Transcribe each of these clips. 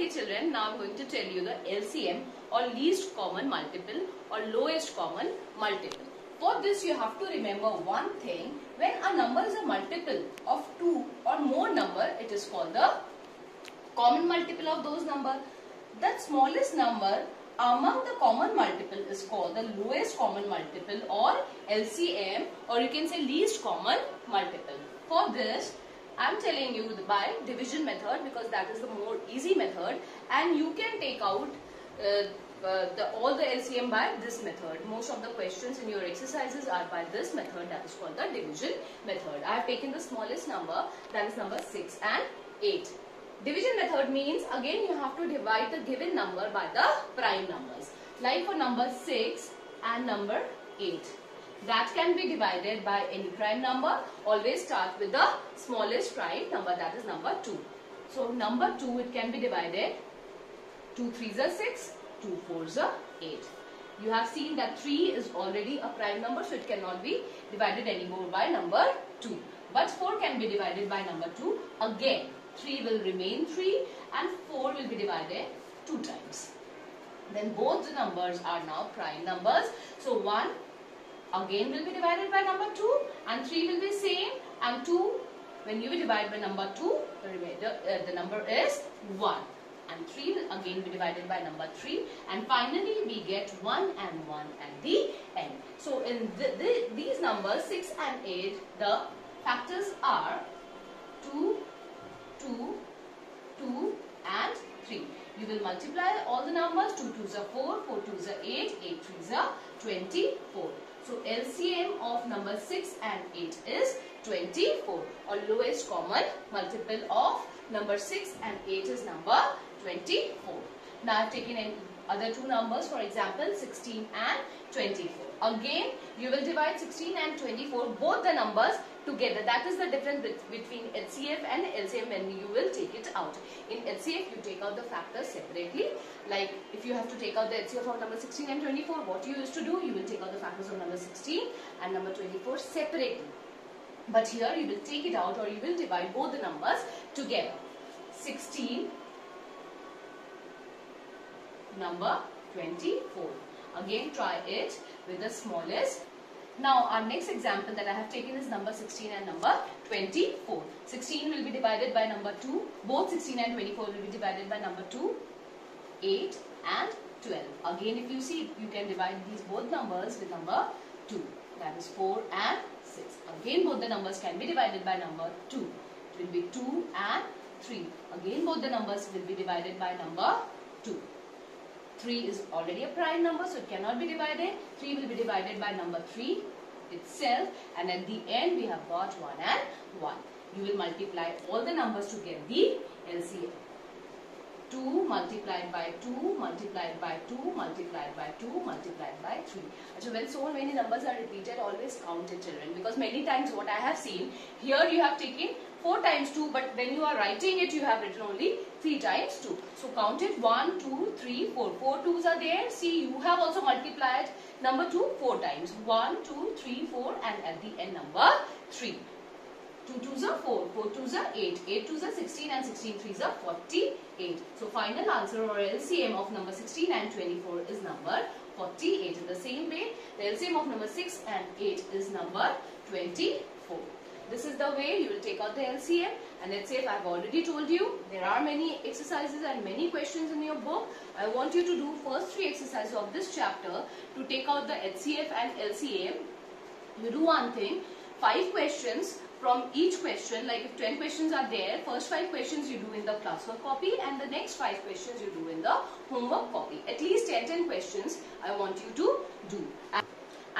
Okay children, now I'm going to tell you the LCM or least common multiple or lowest common multiple. For this you have to remember one thing. When a number is a multiple of 2 or more number, it is called the common multiple of those number. That smallest number among the common multiple is called the lowest common multiple or LCM or you can say least common multiple. For this, I am telling you by division method because that is the more easy method and you can take out uh, uh, the, all the LCM by this method. Most of the questions in your exercises are by this method that is called the division method. I have taken the smallest number that is number 6 and 8. Division method means again you have to divide the given number by the prime numbers. Like for number 6 and number 8. That can be divided by any prime number. Always start with the smallest prime number that is number 2. So number 2 it can be divided 2 3s are 6, 2 4s are 8. You have seen that 3 is already a prime number so it cannot be divided anymore by number 2. But 4 can be divided by number 2 again 3 will remain 3 and 4 will be divided 2 times. Then both the numbers are now prime numbers. So 1 again will be divided by number 2 and 3 will be same and 2 when you divide by number 2 the, remainder, uh, the number is 1 and 3 will again be divided by number 3 and finally we get 1 and 1 at the end. So in the, the, these numbers 6 and 8 the factors are 2, 2, 2 and 3. You will multiply all the numbers 2 2s are 4, 4 2s are 8, 8 3s are 24. So LCM of number 6 and 8 is 24 or lowest common multiple of number 6 and 8 is number 24. Now I have taken in other two numbers for example 16 and 24. Again you will divide 16 and 24 both the numbers together. That is the difference between HCF and LCM when you will take it out. In HCF you take out the factors separately. Like if you have to take out the HCF of number 16 and 24 what you used to do you will take out the factors of number 16 and number 24 separately. But here you will take it out or you will divide both the numbers together. 16 number 24. Again try it with the smallest. Now our next example that I have taken is number 16 and number 24. 16 will be divided by number 2. Both 16 and 24 will be divided by number 2, 8 and 12. Again if you see you can divide these both numbers with number 2. That is 4 and 6. Again both the numbers can be divided by number 2. It will be 2 and 3. Again both the numbers will be divided by number 2. 3 is already a prime number so it cannot be divided. 3 will be divided by number 3 itself and at the end we have got 1 and 1. You will multiply all the numbers to get the LCM. 2 multiplied by 2 multiplied by 2 multiplied by 2 multiplied by 3. So when so many numbers are repeated always count it children because many times what I have seen here you have taken 4 times 2 but when you are writing it you have written only 3 times 2. So count it 1, 2, 3, 4. 4 2s are there. See you have also multiplied number 2 4 times. 1, 2, 3, 4 and at the end number 3. 2 2s are 4, 4 2s are 8, 8 2s are 16 and 16 3s are 48. So final answer or LCM of number 16 and 24 is number 48. In the same way, the LCM of number 6 and 8 is number 24. This is the way you will take out the LCM and let's say if I have already told you there are many exercises and many questions in your book. I want you to do first three exercises of this chapter to take out the HCF and LCM. You do one thing, five questions from each question like if 10 questions are there first 5 questions you do in the classwork copy and the next 5 questions you do in the homework copy. At least 10 10 questions I want you to do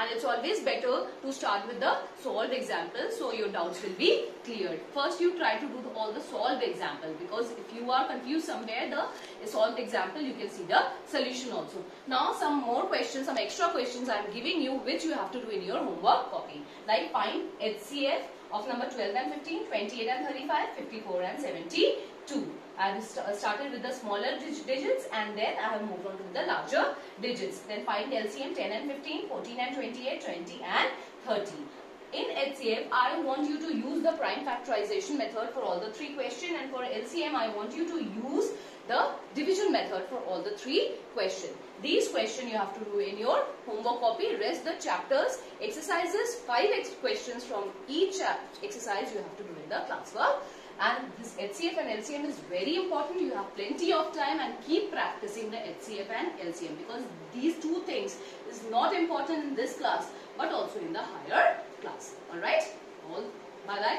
and it's always better to start with the solved example so your doubts will be cleared. First you try to do all the solved example because if you are confused somewhere the solved example you can see the solution also. Now some more questions, some extra questions I am giving you which you have to do in your homework copy. Like find HCF of number 12 and 15, 28 and 35, 54 and 72. I st uh, started with the smaller digits and then I have moved on to the larger digits. Then find LCM 10 and 15, 14 and 28, 20 and 30. In HCF, I want you to use the prime factorization method for all the three questions and for LCM, I want you to use the division method for all the three questions. These questions you have to do in your homework copy. Rest the chapters, exercises, five ex questions from each uh, exercise you have to do in the classwork. And this HCF and LCM is very important. You have plenty of time and keep practicing the HCF and LCM because these two things is not important in this class but also in the higher class. Alright? All bye bye.